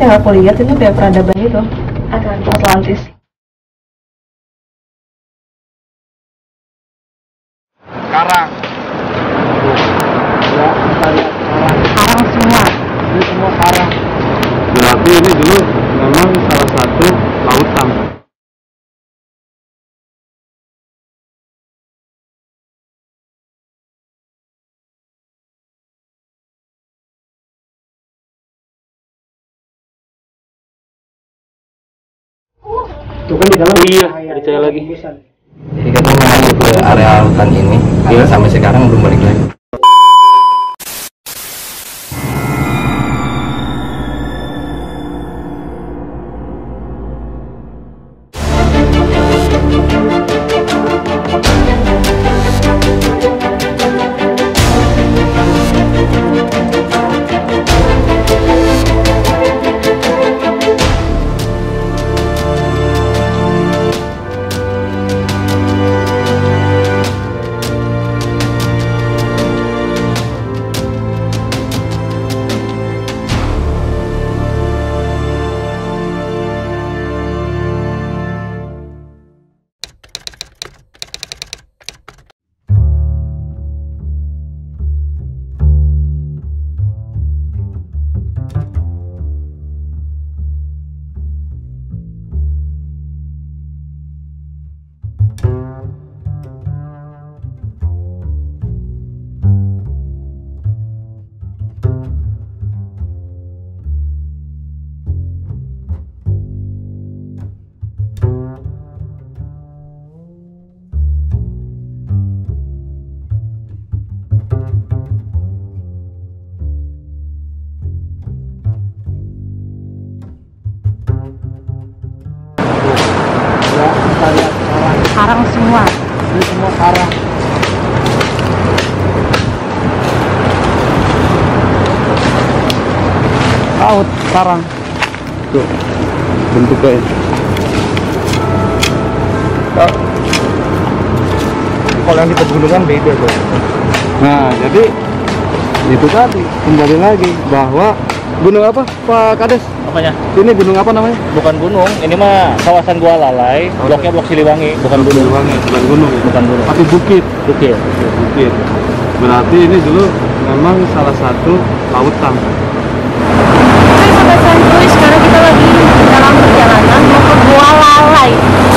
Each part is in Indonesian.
Yang aku lihat itu kayak peradaban itu. Atlantis. Sekarang. Ya, kita lihat sekarang. Karang semua. Ini semua karang. Berarti ini dulu memang salah satu Tuh kan di dalam Iya, percaya lagi. Jadi kita mau ke area hutan ini, karena sampai sekarang belum balik lagi. Ya, Laut karang. Tuh, bentuknya. Oh. Kalau yang di pegunungan beda tuh. Nah, jadi itu tadi kembali lagi bahwa gunung apa Pak Kades? Apanya? Ini gunung apa namanya? Bukan gunung, ini mah kawasan Gua Lalai, bloknya blok Siliwangi, bukan gunung. Siliwangi, bukan gunung. Bukan gunung. Tapi bukit. Bukit. Bukit. Berarti ini dulu memang salah satu lautan. Oke sobat santuy, sekarang kita lagi dalam perjalanan mau ke Gua Lalai.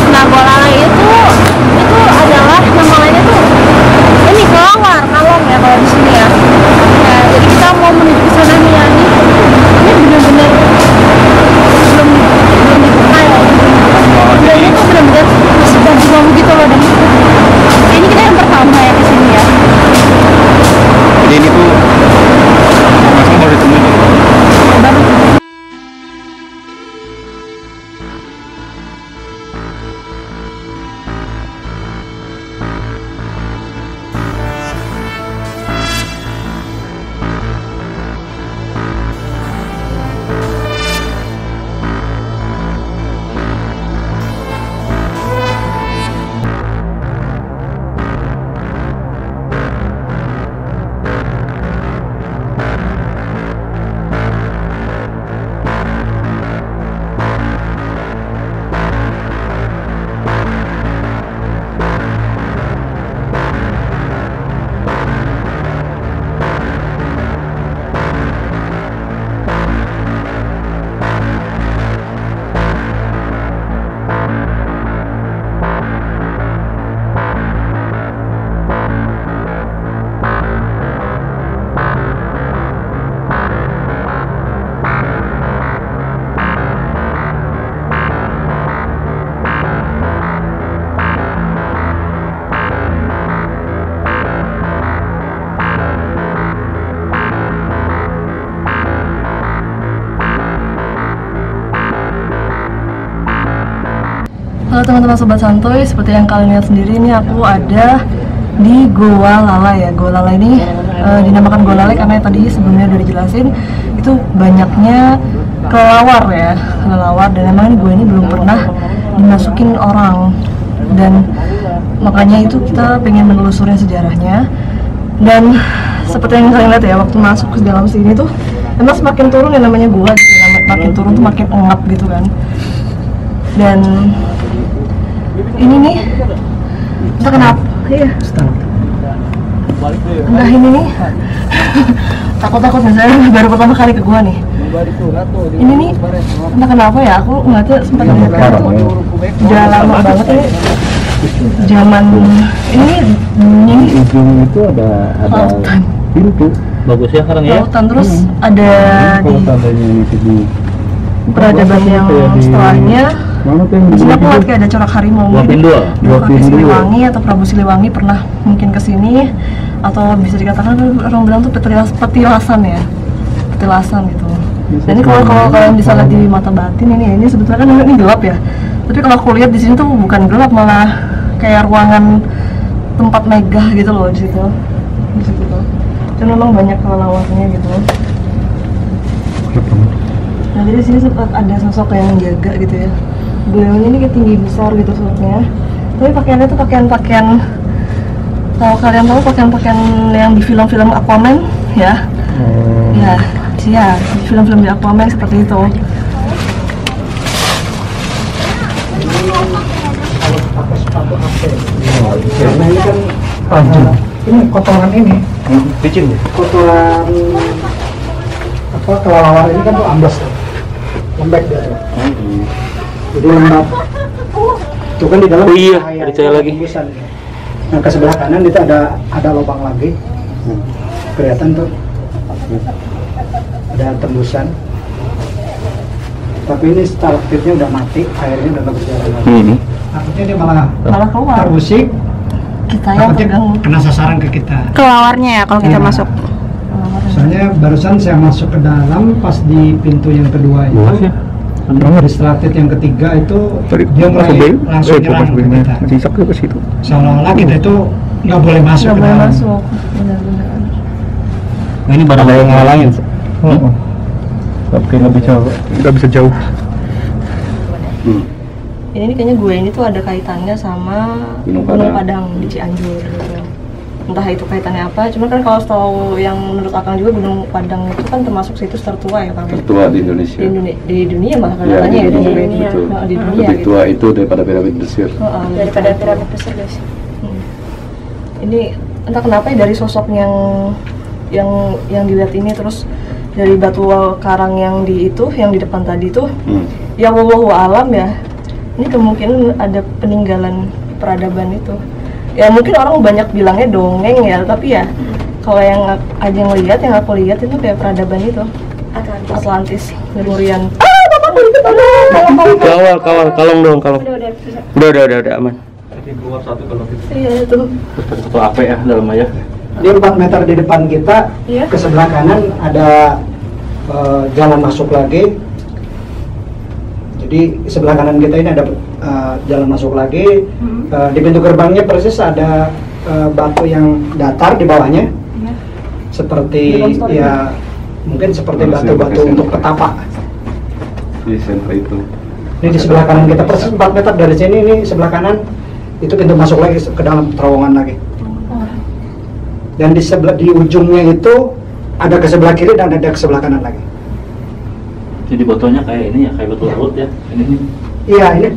Teman-teman sobat santuy, seperti yang kalian lihat sendiri ini aku ada di Goa Lala ya. Goa Lala ini eh, dinamakan Goa Lala karena tadi sebelumnya udah dijelasin itu banyaknya kelelawar ya, kelelawar. Dan emang gua ini belum pernah dimasukin orang. Dan makanya itu kita pengen menelusuri sejarahnya. Dan seperti yang kalian lihat ya waktu masuk ke dalam sini tuh emang semakin turun yang namanya gua gitu. Makin turun tuh makin engap gitu kan. Dan ini nih. Entah kenapa. Iya. Entah ini nih. Takut-takut misalnya baru pertama kali ke gua nih. Ini nih entah kenapa ya aku ngeliatnya sempat lihat. kan tuh udah lama banget ini zaman ini ini. Ujung itu ada ada lautan. pintu. Bagus ya sekarang ya. Lautan terus ada kalau di tandanya ini di peradaban yang di- setelahnya mana tuh yang di sini aku lihat kayak ada corak harimau dua mungkin pin dua. Siliwangi atau Prabu Siliwangi pernah mungkin ke sini. Atau bisa dikatakan orang bilang tuh petilas, petilasan ya. Petilasan gitu. Dan ini kalau kalau kalian bisa lihat di mata batin ini ini sebetulnya kan ini gelap ya. Tapi kalau aku lihat di sini tuh bukan gelap malah kayak ruangan tempat megah gitu loh di situ. Di situ tuh. Dan memang banyak kelelawarnya gitu. Nah jadi di sini sempat ada sosok yang jaga gitu ya beliau ini kayak tinggi besar gitu sosoknya tapi pakaiannya tuh pakaian-pakaian kalau kalian tahu pakaian-pakaian yang di film-film Aquaman ya? Ya ya di film-film di Aquaman seperti itu. Karena ini kan panjang. ini kotoran ini. Licin ya? Kotoran apa kelelawar ini kan tuh amblas tuh. Lembek dia tuh lembab itu kan di dalam Oh iya, cahaya, ada cahaya lagi. tembusan. nah ke sebelah kanan itu ada ada lubang lagi kelihatan tuh ada tembusan tapi ini stalaktitnya udah mati airnya udah nggak berjalan lagi hmm. takutnya dia malah malah keluar terusik kita yang kena sasaran ke kita Kelawarnya ya kalau kita Iya. masuk. Soalnya barusan saya masuk ke dalam pas di pintu yang kedua itu luas ya di selatit yang ketiga itu dia mulai langsung nyerang ke kita. sisak tuh ke situ Seolah-olah kita itu nggak boleh masuk nggak boleh masuk benar-benar nah ini barang yang ngalangin tapi nggak bisa nggak bisa jauh ini nih kayaknya gue ini tuh ada kaitannya sama Gunung Gunung, Padang. Padang. di Cianjur gitu. Entah itu kaitannya apa, cuman kan kalau setahu yang menurut Akang juga Gunung Padang itu kan termasuk situs tertua ya Kang ya? tertua di Indonesia. Di, Indone- di dunia malah Ya, katanya ya, di di dunia, dunia, betul. Nah, di dunia Lebih gitu. tua itu daripada piramid Mesir. Heeh, Daripada piramid besar guys. Hmm. Ini entah kenapa ya dari sosok yang yang yang dilihat ini terus dari batu karang yang di itu yang di depan tadi tuh Hmm. ya wallahu alam ya ini kemungkinan ada peninggalan peradaban itu ya mungkin orang banyak bilangnya dongeng ya tapi ya kalau yang aja ngelihat yang aku lihat itu kayak peradaban itu Atlantis. Atlantis Lemurian kawal kawal kalong dong kalong. Udah udah udah udah aman. Keluar satu kalau kita iya itu. Satu AP ya dalam aja Di 4 meter di depan kita, Iya. ke sebelah kanan ada eh, jalan masuk lagi. Jadi sebelah kanan kita ini ada eh, jalan masuk lagi. Eh, di pintu gerbangnya persis ada eh, batu yang datar di bawahnya. Iya. Seperti dalam story. ya mungkin seperti batu-batu untuk petapa. Di sentra itu. Ini di sebelah kanan kita persis 4 meter dari sini ini sebelah kanan itu pintu masuk lagi ke dalam terowongan lagi. Dan di sebelah di ujungnya itu ada ke sebelah kiri dan ada ke sebelah kanan lagi. Jadi botolnya kayak ini ya kayak botol laut ya. Ini Iya ini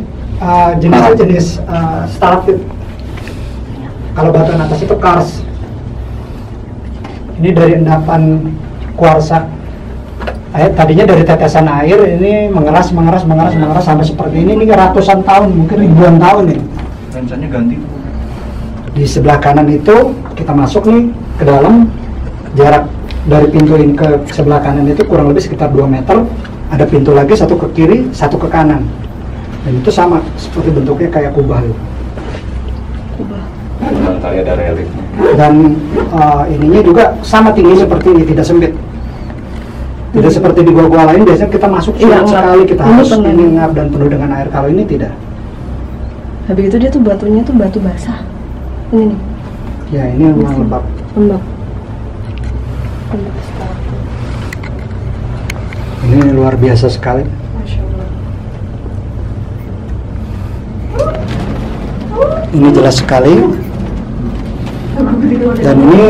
uh, jenisnya jenis uh, stalaktit. Kalau batuan atas itu kars. Ini dari endapan kuarsa. Air, tadinya dari tetesan air ini mengeras mengeras mengeras mengeras sampai seperti ini. Ini ratusan tahun mungkin ribuan tahun nih. lensannya ganti. Di sebelah kanan itu kita masuk nih ke dalam. Jarak dari pintu ini ke sebelah kanan itu kurang lebih sekitar 2 meter ada pintu lagi satu ke kiri satu ke kanan. Dan itu sama seperti bentuknya kayak kubah gitu. Memang kayak ada reliefnya. dan uh, ininya juga sama tinggi seperti ini tidak sempit. Tidak seperti di gua-gua lain biasanya kita masuk Iya, sekali kita Ini harus ini ngap dan penuh dengan air. Kalau ini tidak. Habis itu dia tuh batunya tuh batu basah. Ini nih. Ya ini memang lembab. Lembab. Lembab ini luar biasa sekali ini jelas sekali dan ini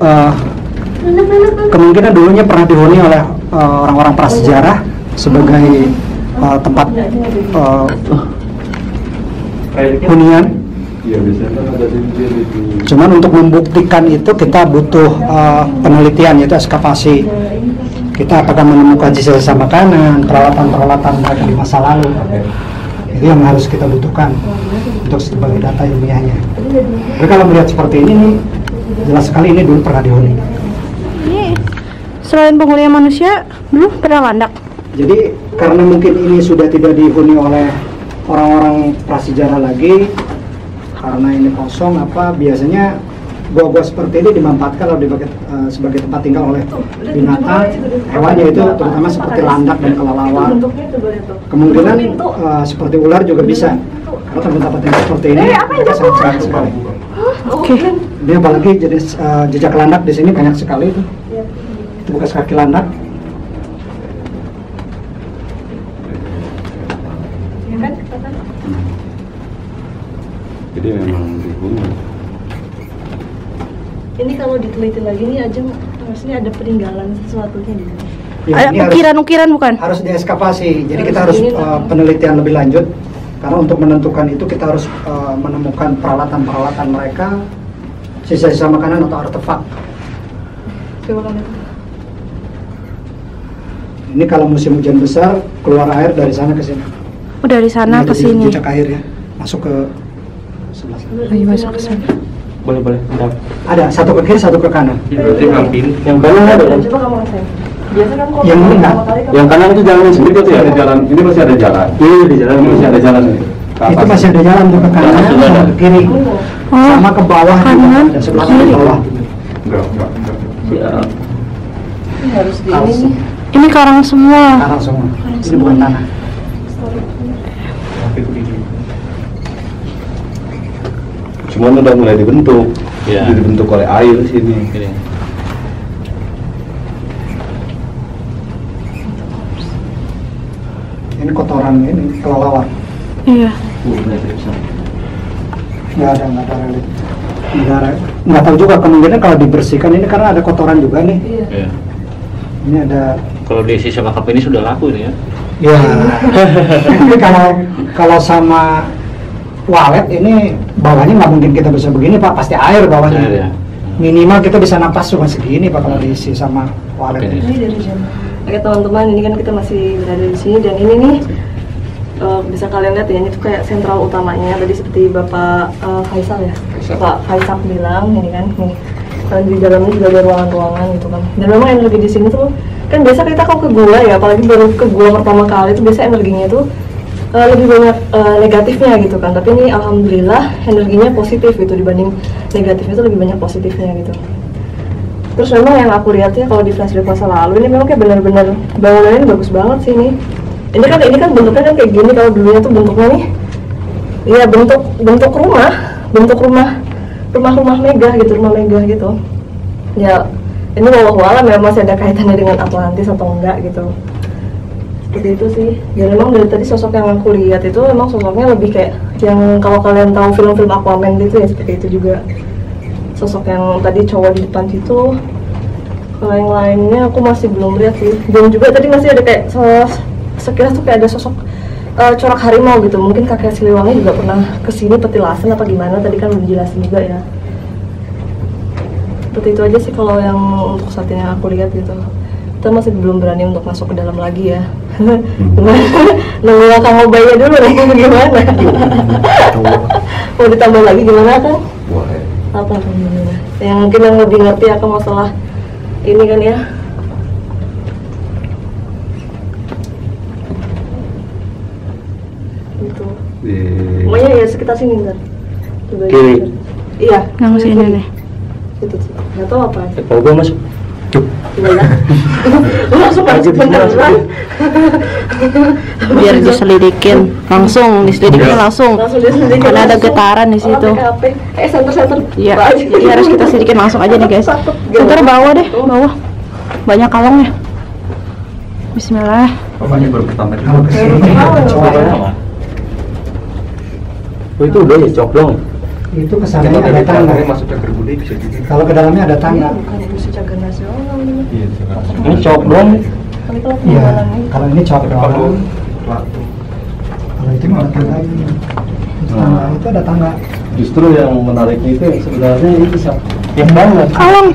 uh, kemungkinan dulunya pernah dihuni oleh uh, orang-orang prasejarah sebagai uh, tempat uh, hunian. Iya kan. Cuman untuk membuktikan itu kita butuh uh, penelitian yaitu eskavasi. Kita apakah menemukan sisa-sisa makanan, peralatan-peralatan mereka di masa lalu. Itu yang harus kita butuhkan untuk sebagai data ilmiahnya. Tapi kalau melihat seperti ini nih, jelas sekali ini dulu pernah dihuni. Ini selain penghunian manusia, dulu pernah landak. Jadi karena mungkin ini sudah tidak dihuni oleh orang-orang prasejarah lagi, karena ini kosong apa biasanya gua-gua seperti ini dimanfaatkan lalu dipakai eh, sebagai tempat tinggal oleh binatang, hewan yaitu terutama seperti landak dan kelelawar. Kemungkinan eh, seperti ular juga bisa. Karena tempat-tempat yang seperti ini mereka sangat sangat sekali. Oke. Ini apalagi jenis eh, jejak landak di sini banyak sekali itu. Itu bekas kaki landak. Jadi memang dihuni. ini kalau diteliti lagi nih aja maksudnya ada peninggalan sesuatunya di sini Ya, Ada ini harus- ukiran-ukiran bukan? harus dieskavasi. Jadi kita Harus harus ini, uh, penelitian lebih lanjut karena untuk menentukan itu kita harus uh, menemukan peralatan-peralatan mereka, sisa-sisa makanan atau artefak. Ini kalau musim hujan besar keluar air dari sana ke sini. Oh, dari sana ke sini. Air ya, masuk ke sebelah sana. Ayo masuk ke sana. Boleh boleh. Bentar. Ada satu ke kiri, satu ke kanan. Berarti hampir. Yang kanan ada coba kamu rasain biasa kan kalau Yang ini enggak. pertama kali kan Yang kanan itu jalan Ini sendiri masih ada jalan. Ini masih ada jalan. Ini di jalan Ini masih ada jalan Itu masih ada jalan ke kanan, sama ke kiri, Oh, sama ke bawah juga kanan, ada sebelah kiri. ke bawah. Enggak, enggak, enggak. Ya. ini harus di ini nih ini karang semua. Karang semua. Ini bukan tanah. Cuman udah mulai dibentuk. Iya. Jadi dibentuk oleh air sini. Ini. Ini kotoran ini kelelawar. Iya. nggak ada nggak ada relik nggak ada nggak tahu juga kemungkinan kalau dibersihkan ini karena ada kotoran juga nih iya Ya. ini ada Kalau di sisa makap ini sudah laku ini ya. ya ini kalau kalau sama walet ini bawahnya nggak mungkin kita bisa begini pak. Pasti air bawahnya. Air, ya. minimal kita bisa napas cuma segini pak kalau diisi sama walet ini dari jam oke teman-teman ini kan kita masih berada di sini. Dan ini nih eh, bisa kalian lihat ya ini tuh kayak sentral utamanya. Tadi seperti bapak eh, Faisal ya? Faisal. Pak Faisal bilang ini kan ini dan di dalamnya juga ada ruangan-ruangan gitu kan dan memang energi di sini tuh kan biasa kita kalau ke gua ya apalagi baru ke gua pertama kali itu biasa energinya tuh eh, lebih banyak eh, negatifnya gitu kan tapi ini alhamdulillah energinya positif gitu dibanding negatifnya tuh lebih banyak positifnya gitu Terus memang yang aku lihat ya kalau di flashback masa lalu ini memang kayak benar-benar bangunannya bagus banget sih ini. Ini kan ini kan bentuknya kan kayak gini kalau dulunya tuh bentuknya nih. Iya bentuk bentuk rumah, bentuk rumah rumah-rumah megah gitu, rumah megah gitu. Ya ini wallahu alam ya masih ada kaitannya dengan Atlantis atau enggak gitu. Seperti itu sih. Ya memang dari tadi sosok yang aku lihat itu memang sosoknya lebih kayak yang kalau kalian tahu film-film Aquaman gitu ya seperti itu juga. Sosok yang tadi cowok di depan situ. Kalau yang lainnya aku masih belum lihat sih. Dan juga tadi masih ada kayak se- sekilas tuh kayak ada sosok eh, corak harimau gitu. Mungkin kakek Siliwangi juga pernah ke sini petilasan apa gimana? Tadi kan belum jelasin juga ya. Seperti itu aja sih kalau yang untuk saat ini aku lihat gitu kita masih belum berani untuk masuk ke dalam lagi ya. Nunggu kang Obaynya dulu nih gimana? Mau ditambah lagi gimana kan Boleh. apa alhamdulillah yang mungkin yang lebih ngerti akan masalah ini kan ya? Itu Di pokoknya ya sekitar sini ntar Coba Kiri. iya. Yang sini nih. itu sih nggak tahu apa. Sih Kalau gua masuk. Coba ya langsung masuk beneran Biar diselidikin. Langsung, diselidikin langsung. langsung dia sendiri Karena ada getaran di situ. eh center center Iya, jadi harus kita selidikin langsung aja nih guys. Center bawah deh, bawah. Banyak kalongnya. Bismillah. Baru pertama Oh itu udah ya cok dong. itu kesannya ada tangga. bisa juga. kalau ke dalamnya ada tangga. Bukan industri cagar nasional ini Iya. Ini. Tapi kalau Iya, ini kalau ini cowok doang. Kalau itu malah tangga ini. Itu tangga itu ada tangga. Justru yang menariknya itu yang sebenarnya itu siapa? Yang banget. Kalong,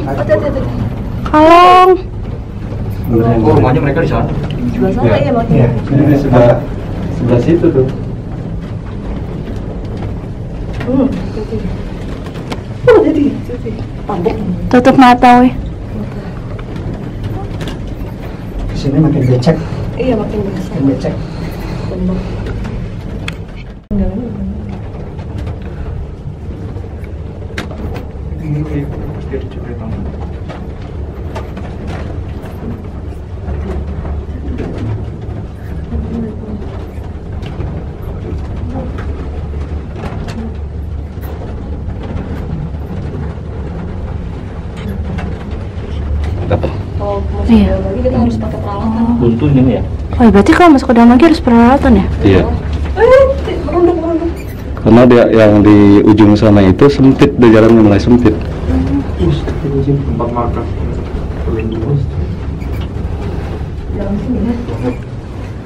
kalong. Oh, rumahnya mereka di sana. sebelah sana Iya. ya makin. Iya. Jadi sebelah sebelah situ tuh. Hmm, oke. Oh, jadi, jadi. Tutup mata weh. Sini makin becek, Iya, makin biasa. makin becek. Tembok. Oh ya, berarti kalau masuk ke dalam lagi harus peralatan ya? Iya. Eh. Karena dia yang di ujung sana itu sempit, dia jalannya mulai sempit. Tempat makan. Ya.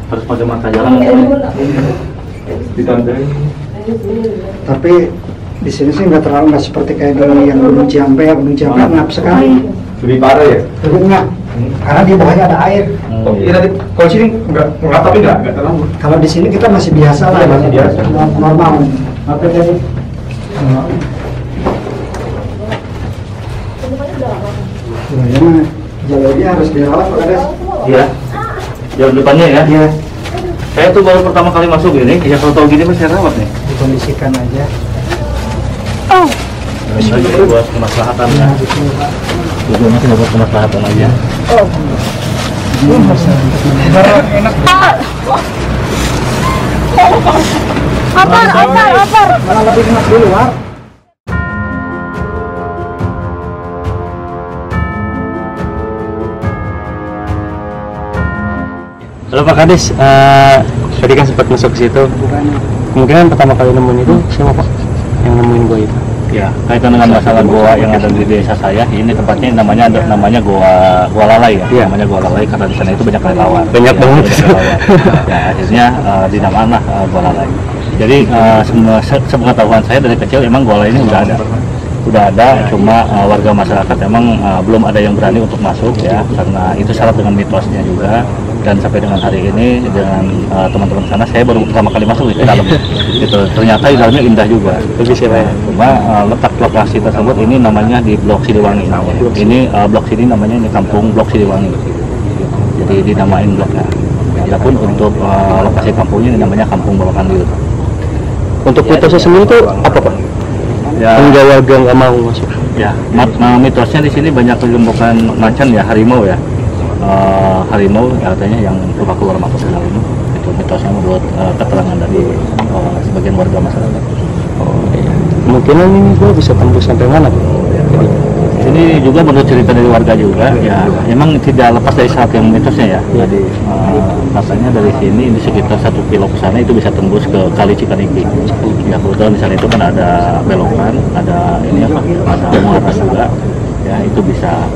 Harus pakai mata jalan. Iya, lah. Ditandai. Tapi di sini sih nggak terlalu nggak seperti kayak di yang Gunung Ciampe, ya Gunung Ciampe ngap sekali. Lebih parah ya? Lebih enggak, karena di bawahnya ada air. Oh, iya tadi kalau sini enggak enggak tapi enggak enggak terlalu. Kalau di sini kita masih biasa lah, Iya, masih biasa. normal. Apa tadi? Ya, mah jalurnya harus dirawat Pak Kades. Iya. Jalan depannya ya. Iya, Saya tuh baru pertama kali masuk ini, ya kalau tahu gini mas saya rawat nih. dikondisikan aja. Oh, Ini buat kemaslahatan ya. Nah, Pak. Tujuannya buat kemaslahatan aja. Lebih enak di luar. Halo Pak Kades, eh, tadi kan sempat masuk ke situ. Kemungkinan pertama kali nemuin itu siapa Pak? Yang nemuin gua itu? Ya, kaitan dengan masalah goa yang ada di desa saya, ini tempatnya namanya ada namanya goa goa lalai ya. Iya. Namanya goa lalai karena di sana itu banyak kelelawar. Banyak Ya, banget. ya, akhirnya uh, dinamakan lah uh, goa lalai. Jadi uh, se- sepengetahuan saya dari kecil emang goa lalai ini udah ada. Udah ada, cuma uh, warga masyarakat emang uh, belum ada yang berani untuk masuk ya, karena itu syarat dengan mitosnya juga. Dan sampai dengan hari ini dengan uh, teman-teman sana, saya baru pertama kali masuk di dalam. gitu. Ternyata di dalamnya indah juga. Bagus ya ya? Cuma uh, letak lokasi tersebut ini namanya di Blok Siliwangi. Ini uh, blok sini namanya ini kampung Blok Siliwangi. Jadi dinamain bloknya. Adapun untuk uh, lokasi kampungnya ini namanya Kampung Bawah Kandir. Untuk mitosnya sendiri itu apa Pak? Ya, Enggak warga nggak mau masuk. ya mat- uh, mitosnya di sini banyak ditemukan macan ya harimau ya. Uh, harimau ya, katanya yang suka keluar masuk ke ini itu mitosnya menurut uh, keterangan dari uh, sebagian warga masyarakat. Oh iya. Kemungkinan ini gua bisa tembus sampai mana Pak? Ini juga menurut cerita dari warga juga, ya memang tidak lepas dari satu yang mitosnya ya. Jadi eh, katanya dari sini ini sekitar satu kilo ke sana itu bisa tembus ke Kali Cikaniki. Ya kebetulan di sana itu kan ada belokan, ada ini apa, ada muara juga. Ya itu bisa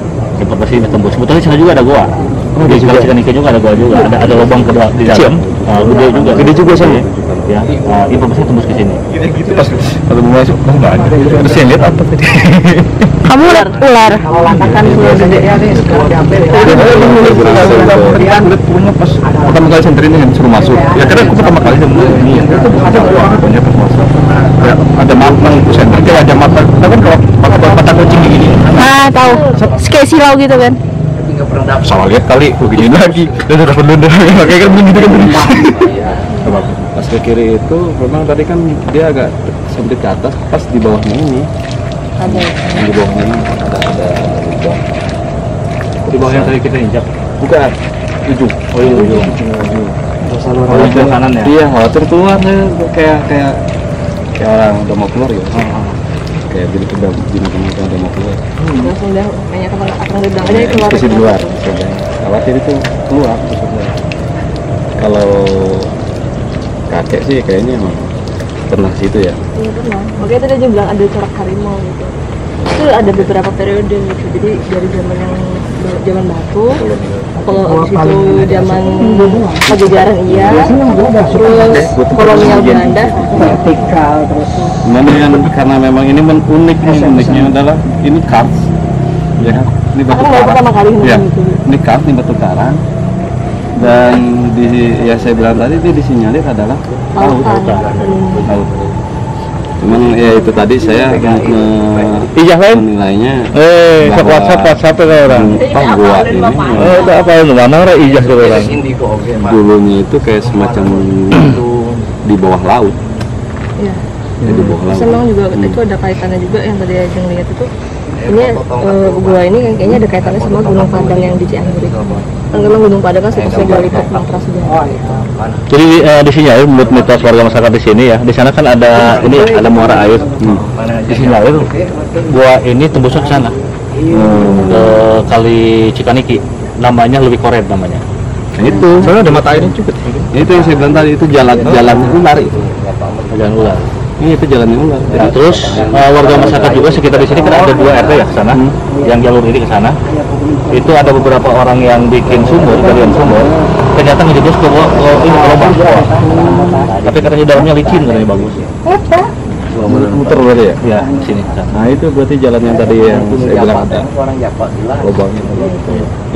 informasi ini tembus. Sebetulnya di sana juga ada goa. di Kali Cikaniki juga ada goa juga. Ada ada lubang ke da- di dalam. eh, gede juga. Gede juga sana? Ya, eh, informasi tembus ke sini. Gitu pas kalau mau masuk kok enggak ada. Terus yang lihat apa tadi? Kamu lihat ular. Kalau latakan tuh gede ya nih, punya pas pertama kali senterin yang suruh masuk. Ya karena aku pertama kali ini ya. Ada punya pas masuk. Ya, ada mata itu senter ada. Tahu kan kalau Nah, tahu. Kayak silau gitu kan. Salah lihat kali begini lagi. Dan udah benda kayak kan begitu kan. Coba pas ke kiri itu memang tadi kan dia agak sempit ke atas pas di bawahnya ini Ada. di bawahnya ini ada ada lubang Di bawah yang tadi kita injak. bukan ujung Oh iya, ujung. Oh, ujung kanan ya? iya khawatir keluar kayak kayak kayak orang udah mau keluar gitu kayak jadi udah jadi kemudian udah mau keluar Langsung dah kayaknya teman akan redang aja keluar. terus di luar khawatir itu keluar. kalau kakek sih kayaknya emang pernah situ ya Iya pernah. Makanya tadi dia bilang ada corak harimau gitu. Itu ada beberapa periode gitu. Jadi dari zaman yang zaman batu, kalau abis itu zaman pajajaran iya. Terus kolonial Belanda. Vertikal terus yang karena memang ini men unik nih uniknya adalah ini karts ya kan ini batu karang pertama kali ya ini karts ini batu karang dan di ya saya bilang tadi itu disinyalir adalah laut. Laut cuman ya itu tadi saya eh, Ijah lain? menilainya Eh, sok WhatsApp WhatsApp ke orang. apa gua ini Oh, itu apa lu mana orang ijah ke orang? Dulunya itu kayak semacam di bawah laut Iya. ya, di bawah laut Terus emang juga itu ada kaitannya juga yang tadi Ajeng lihat itu ini eh, gua ini kan kayaknya ada kaitannya sama Gunung Padang yang di Cianjur itu. Kan memang Gunung Padang. kan situs megalitik yang prasejarah. Jadi eh, di sini ya menurut mitos warga masyarakat di sini ya, di sana kan ada ini ada muara air. Di sini air. Gua ini tembusnya ke sana. Ke kali Cikaniki. Namanya lebih koret namanya. Nah, itu. Soalnya ada mata airnya juga. itu yang saya bilang tadi itu jalan jalan ular itu. Jalan ular. Ini itu jalannya ular Nah, terus eh, warga masyarakat juga sekitar di sini kan ada dua RT ya ke sana, yang jalur ini ke sana. Itu ada beberapa orang yang bikin sumur, galian sumur. Ternyata ngejeblos ke, ke, ini ke lubang. Tapi katanya dalamnya licin katanya bagus. muter berarti ya Ya, di sini. nah itu berarti jalan yang tadi yang saya bilang ada lubangnya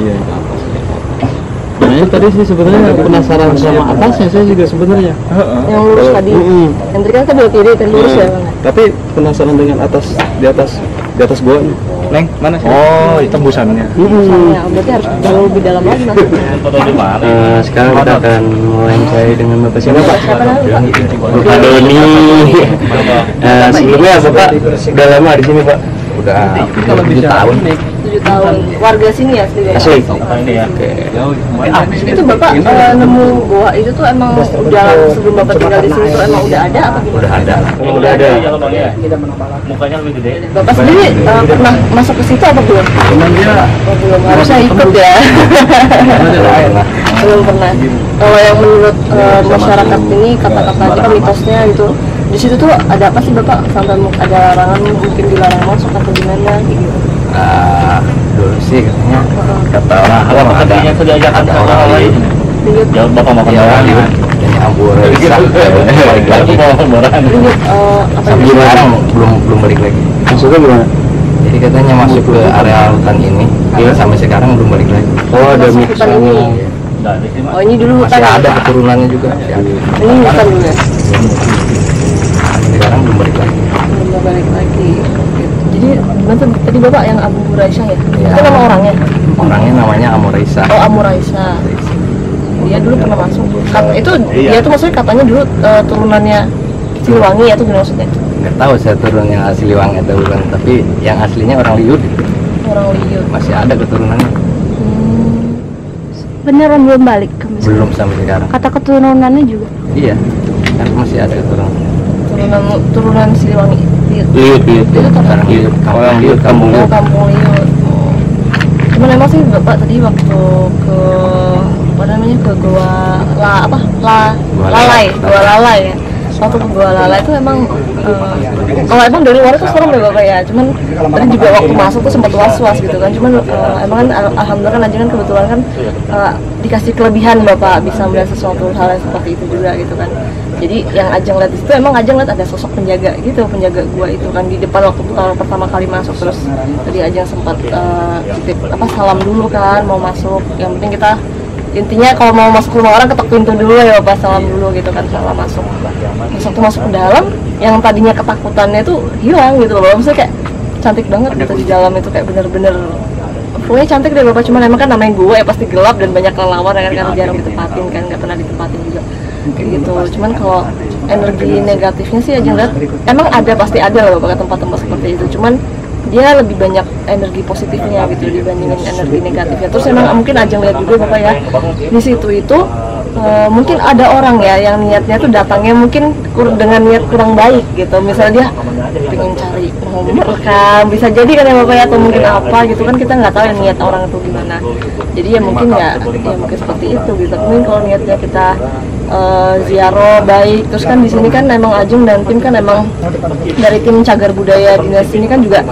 iya itu tadi sih sebenarnya penasaran sama atasnya saya juga sebenarnya. Yang lurus tadi. Yang tadi kan kan belok kiri, tadi lurus ya bang. Tapi penasaran dengan atas di atas di atas gua nih. Neng, mana sih? Oh, itu tembusannya. Misalnya, berarti harus jauh lebih dalam lagi maksudnya. Eh, sekarang kita akan mulai dengan bapak siapa pak? Siapa namanya Pak? Bapak Doni. Eh, sebelumnya bapak udah lama di sini pak? Udah 7 tahun. 7 tahun. Warga sini ya asli ya? Asli. Itu bapak eh, nemu goa itu tuh emang udah sebelum bapak tinggal di sini tuh emang udah ada apa gimana? Udah ada. Udah ada. Mukanya lebih gede. Bapak sendiri eh, pernah masuk ke situ apa belum? Cuman dia Oh, belum harusnya ikut ya. belum pernah. Kalau yang menurut eh, masyarakat ini kata-katanya kan mitosnya gitu. Di situ tuh ada apa sih bapak sampai ada larangan mungkin dilarang masuk atau gimana gitu? Ah, dulu sih katanya kata orang Kalau ada sudah ada orang orang lain. Ya, bapak makan Iya, barang. ini ambur balik lagi. Bapak eh, Sampai sekarang belum belum balik lagi. maksudnya gimana? Jadi katanya masuk ke area hutan ini, Iya. sampai sekarang belum balik lagi. Oh ada hutan ini. Nah, sini Oh ini dulu hutan. Masih ya? ada keturunannya juga. Masih ada. Ini hutan dulu ya. Sampai sekarang belum balik lagi. Belum mau balik lagi. Tuh tadi bapak yang Abu Huraisah ya? Iya. Itu nama orangnya? Orangnya namanya Amorisa. Oh Amuraisa. Dia dulu pernah masuk. Kata, itu dia tuh maksudnya katanya dulu eh, turunannya Siliwangi ya itu gimana maksudnya? Nggak tahu saya turun yang asli Wang atau bukan, tapi yang aslinya orang Liut Orang Liut. masih ada keturunannya. Hmm. Beneran belum balik ke Mesir? Belum sampai sekarang. Kata keturunannya juga. Iya, kan masih ada keturunan. Turunan turunan Siliwangi. Liut. liut liut. Itu tuh Orang Liut, kampung Liut, kampung Liut. kampung Liut. Cuman emang sih bapak tadi waktu ke apa namanya ke gua la apa la Lalai. gua lalai ya waktu gua lalai itu emang eh, kalau emang dari luar itu serem ya bapak ya. Cuman tadi juga waktu masuk tuh sempat was was gitu kan. Cuman eh, emang kan al- alhamdulillah kan aja kan kebetulan kan eh, dikasih kelebihan bapak bisa melihat sesuatu hal yang seperti itu juga gitu kan. Jadi yang Ajeng lihat di situ emang Ajeng lihat ada sosok penjaga gitu penjaga gua itu kan. Di depan waktu pertama, pertama kali masuk terus tadi Ajeng sempat titip apa salam dulu kan mau masuk. Yang penting kita intinya kalau mau masuk rumah orang ketok pintu dulu ya bapak salam dulu gitu kan salam masuk. Terus waktu masuk. Ke dalam yang tadinya ketakutannya itu hilang gitu loh maksudnya kayak cantik banget gitu di dalam itu kayak bener-bener pokoknya cantik deh bapak. Cuman emang kan namanya gue ya pasti gelap dan banyak kelelawar ya kan karena jarang ditempatin kan nggak pernah ditempatin juga. Kayak gitu. cuman kalau energi negatifnya sih aja lihat emang ada pasti ada lah bapak tempat-tempat seperti itu. Cuman dia lebih banyak energi positifnya gitu dibandingin energi negatifnya. Terus emang mungkin aja lihat juga bapak ya di situ itu eh, mungkin ada orang ya yang niatnya tuh datangnya mungkin kur- dengan niat kurang baik gitu. Misalnya dia pengen cari nomor kan bisa jadi kan ya bapak ya atau mungkin apa gitu kan kita nggak tahu yang niat orang itu gimana. Jadi ya mungkin ya ya mungkin seperti itu gitu. Mungkin kalau niatnya kita eh, ziarah baik terus kan di sini kan emang Ajeng dan tim kan emang dari tim cagar budaya dinas ini kan juga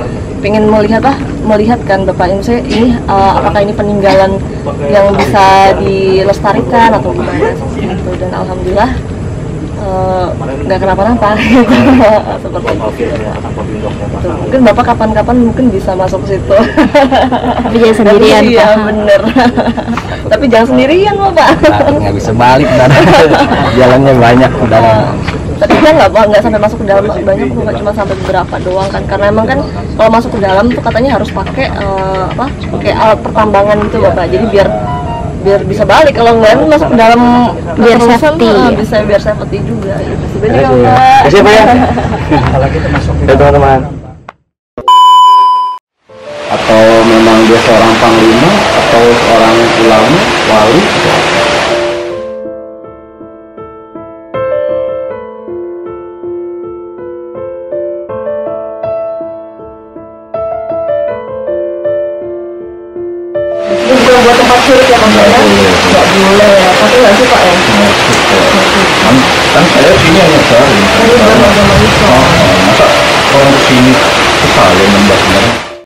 pengen melihat lah melihat kan bapak ini saya ini eh, apakah ini peninggalan yang bisa dilestarikan atau gimana gitu dan alhamdulillah eh, nggak kenapa-napa. Seperti itu. Mungkin bapak kapan-kapan mungkin bisa masuk ke situ. Tapi jangan sendirian, iya Pak. bener. Tapi jangan sendirian bapak. Nggak bisa balik dan jalannya banyak dalam tapi dia nggak nggak sampai masuk ke dalam banyak kok nggak cuma sampai beberapa doang kan karena emang kan kalau masuk ke dalam tuh katanya harus pakai eh, apa pakai alat pertambangan gitu bapak jadi biar biar bisa balik kalau nggak masuk ke dalam Biar safety. bisa biar safety juga gitu sebenarnya Terima kasih. Pak. Terima kasih, Pak, ya. Kalau kita masuk ke Ya teman-teman. atau memang dia seorang panglima atau seorang ulama wali ya? Nggak pak ya kan, kan saya sini hanya sehari. Tadi belum ada manusia oh, masa orang ke sini ke saya nembak